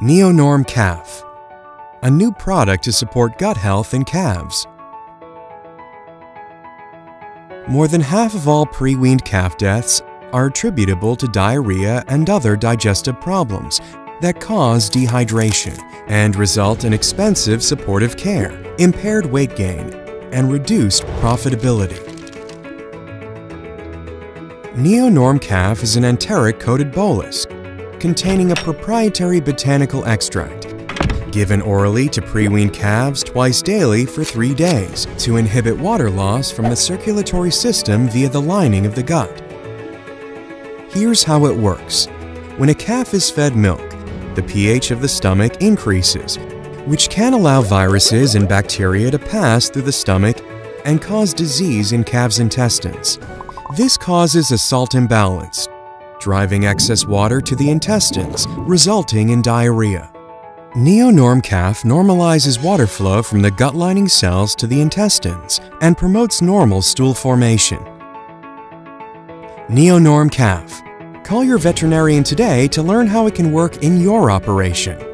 Neonorm Calf, a new product to support gut health in calves. More than half of all pre-weaned calf deaths are attributable to diarrhea and other digestive problems that cause dehydration and result in expensive supportive care, impaired weight gain, and reduced profitability. Neonorm Calf is an enteric-coated bolus containing a proprietary botanical extract given orally to pre-weaned calves twice daily for three days to inhibit water loss from the circulatory system via the lining of the gut. Here's how it works. When a calf is fed milk, the pH of the stomach increases, which can allow viruses and bacteria to pass through the stomach and cause disease in calves' intestines. This causes a salt imbalance, driving excess water to the intestines, resulting in diarrhea. Neonorm Calf normalizes water flow from the gut lining cells to the intestines and promotes normal stool formation. Neonorm Calf. Call your veterinarian today to learn how it can work in your operation.